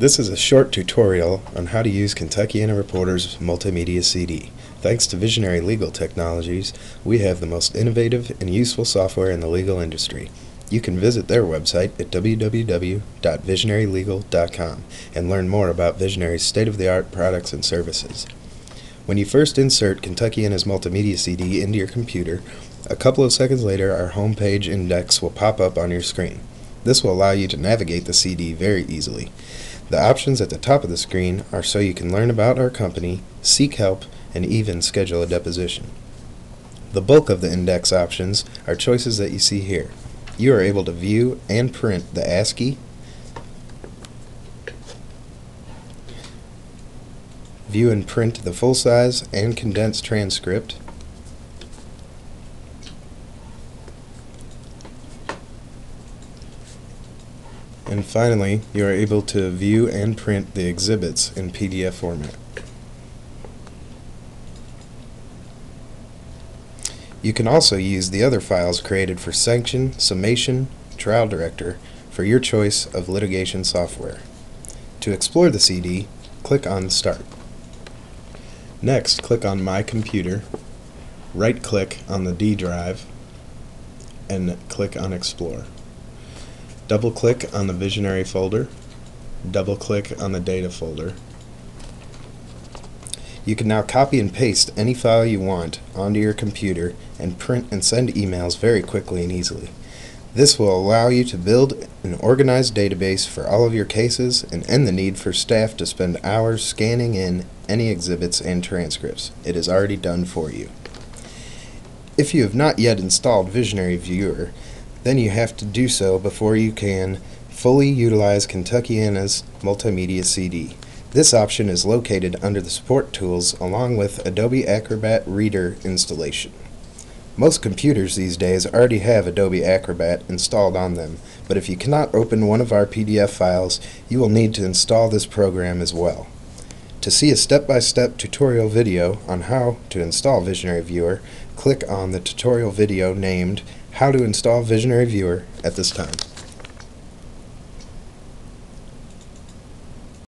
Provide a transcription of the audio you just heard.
This is a short tutorial on how to use Kentuckiana Reporter's multimedia CD. Thanks to Visionary Legal Technologies, we have the most innovative and useful software in the legal industry. You can visit their website at www.visionarylegal.com and learn more about Visionary's state-of-the-art products and services. When you first insert Kentuckiana's multimedia CD into your computer, a couple of seconds later our homepage index will pop up on your screen. This will allow you to navigate the CD very easily. The options at the top of the screen are so you can learn about our company, seek help, and even schedule a deposition. The bulk of the index options are choices that you see here. You are able to view and print the ASCII, view and print the full-size and condensed transcript, And finally, you are able to view and print the exhibits in PDF format. You can also use the other files created for Sanction, Summation, Trial Director for your choice of litigation software. To explore the CD, click on Start. Next, click on My Computer, right-click on the D drive, and click on Explore. Double-click on the Visionary folder, double-click on the Data folder. You can now copy and paste any file you want onto your computer and print and send emails very quickly and easily. This will allow you to build an organized database for all of your cases and end the need for staff to spend hours scanning in any exhibits and transcripts. It is already done for you. If you have not yet installed Visionary Viewer, then you have to do so before you can fully utilize Kentuckiana's multimedia CD. This option is located under the support tools along with Adobe Acrobat Reader installation. Most computers these days already have Adobe Acrobat installed on them, but if you cannot open one of our PDF files, you will need to install this program as well. To see a step-by-step -step tutorial video on how to install Visionary Viewer, click on the tutorial video named how to install Visionary Viewer at this time.